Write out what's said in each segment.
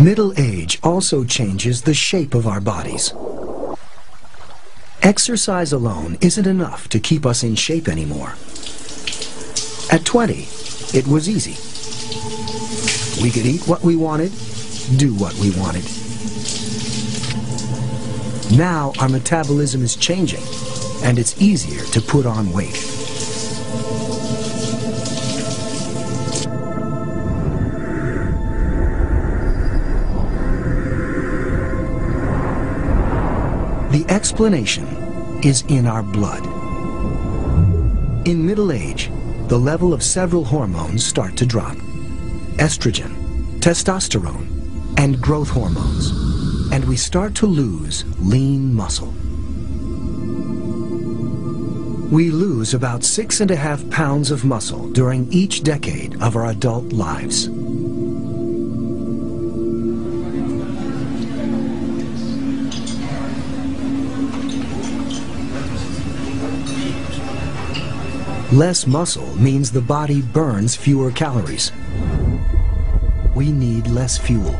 Middle age also changes the shape of our bodies. Exercise alone isn't enough to keep us in shape anymore. At 20, it was easy. We could eat what we wanted, do what we wanted. Now our metabolism is changing, and it's easier to put on weight. The explanation is in our blood. In middle age, the level of several hormones start to drop. Estrogen, testosterone, and growth hormones. And we start to lose lean muscle. We lose about six and a half pounds of muscle during each decade of our adult lives. Less muscle means the body burns fewer calories. We need less fuel.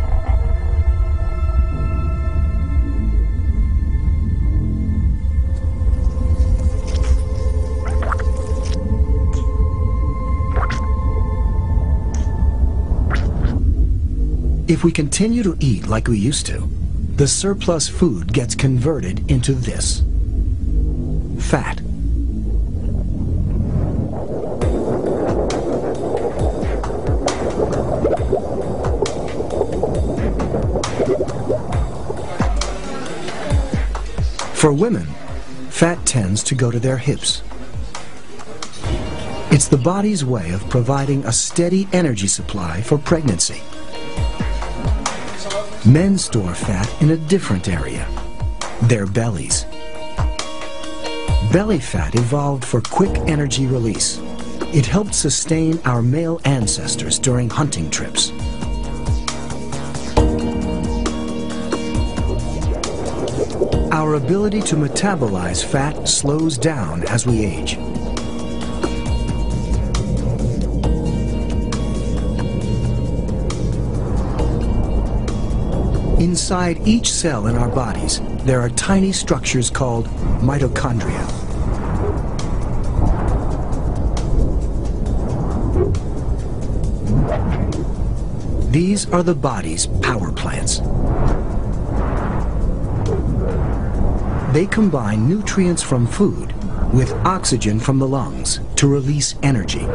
If we continue to eat like we used to, the surplus food gets converted into this. Fat. For women, fat tends to go to their hips. It's the body's way of providing a steady energy supply for pregnancy. Men store fat in a different area, their bellies. Belly fat evolved for quick energy release. It helped sustain our male ancestors during hunting trips. Our ability to metabolize fat slows down as we age. Inside each cell in our bodies, there are tiny structures called mitochondria. These are the body's power plants. They combine nutrients from food with oxygen from the lungs to release energy.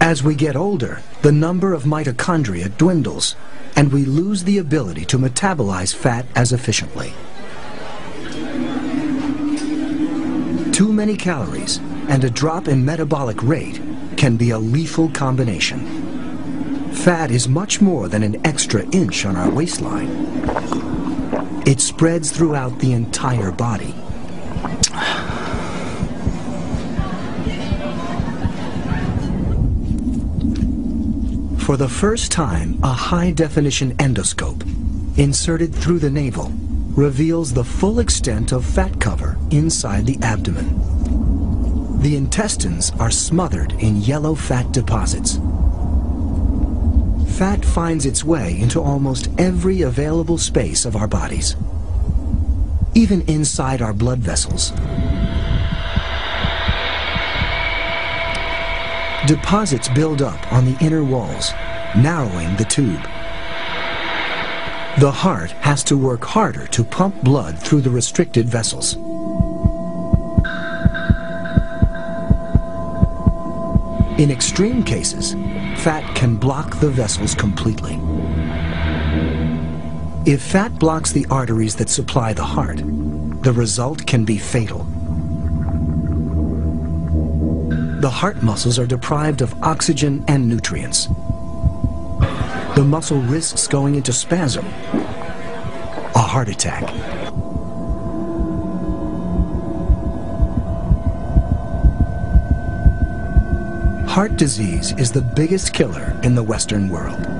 As we get older, the number of mitochondria dwindles, and we lose the ability to metabolize fat as efficiently. Too many calories and a drop in metabolic rate can be a lethal combination. Fat is much more than an extra inch on our waistline. It spreads throughout the entire body. For the first time, a high-definition endoscope, inserted through the navel, reveals the full extent of fat cover inside the abdomen. The intestines are smothered in yellow fat deposits. Fat finds its way into almost every available space of our bodies, even inside our blood vessels. Deposits build up on the inner walls, narrowing the tube. The heart has to work harder to pump blood through the restricted vessels. In extreme cases, fat can block the vessels completely. If fat blocks the arteries that supply the heart, the result can be fatal. The heart muscles are deprived of oxygen and nutrients. The muscle risks going into spasm, a heart attack. Heart disease is the biggest killer in the Western world.